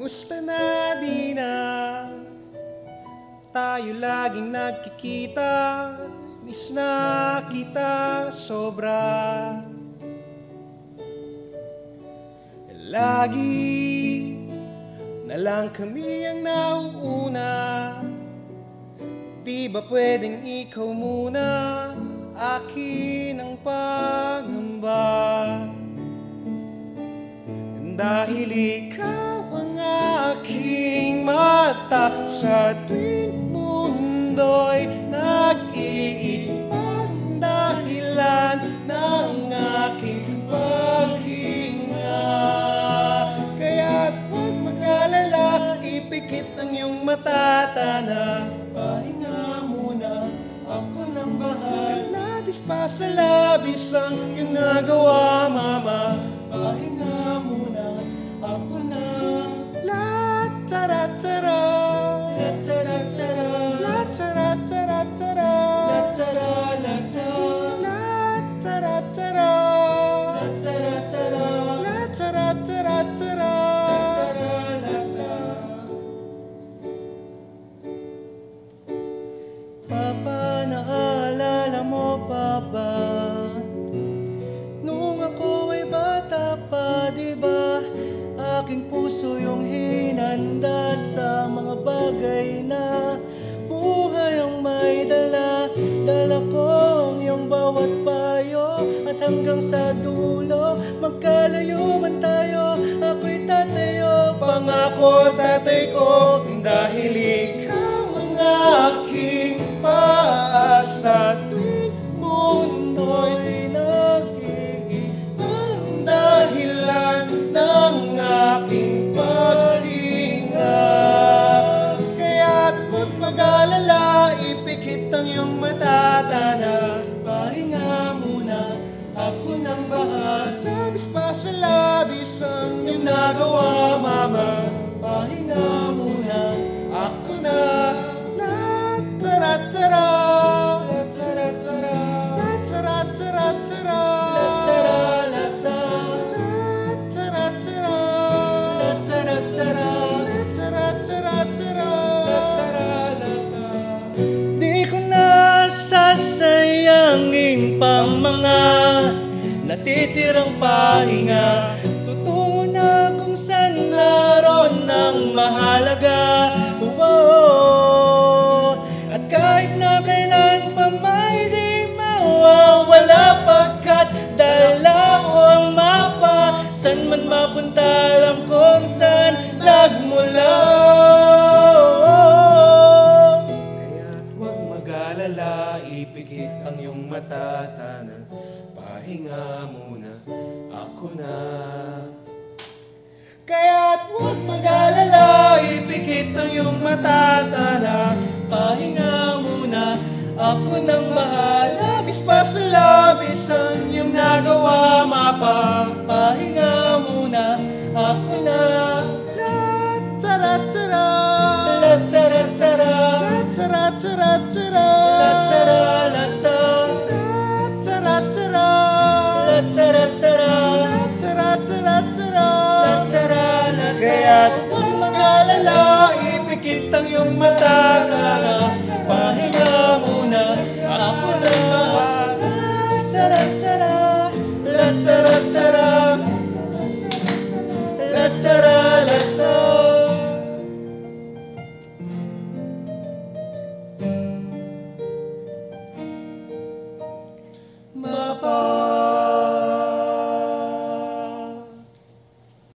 Kumusta na di na Tayo laging nagkikita? Miss na kita sobra. Lagi na lang kami ang nauuna. Di ba pwedeng ikaw muna? Akin ang pangamba Dahil ikaw ang aking mata Sa tuwing mundo'y nag-iibang dahilan ng aking paghinga. Kaya't huwag mag-alala, ipikit ang iyong matatana. Pahinga muna, ako nang bahal Labis pa sa labis ang iyong nagawa, mama Pahinga muna, ako La tara tara Latsara-tsara La tara tara tara Latsara-latsa La tara tara Latsara-tsara La tara tara tara Latsara-latsa Papa, Aking puso yung hinanda sa mga bagay na buhay ang may dala. Dala ko ang iyong bawat payo at hanggang sa dulo, magkalayo man tayo, ako'y tatayo. Pangako tatay ko pang mga natitirang pahinga. Tutungo na kung saan naroon ang mahalaga. Oo. At kahit na kailan pa may di mawawala Pagkat dala ko ang mapa San man mapunta alam kung saan nagmula Ipikit ang iyong matatana Pahinga muna. Ako na. Kaya't huwag mag-alala Ipikit ang iyong matatana ang iyong mata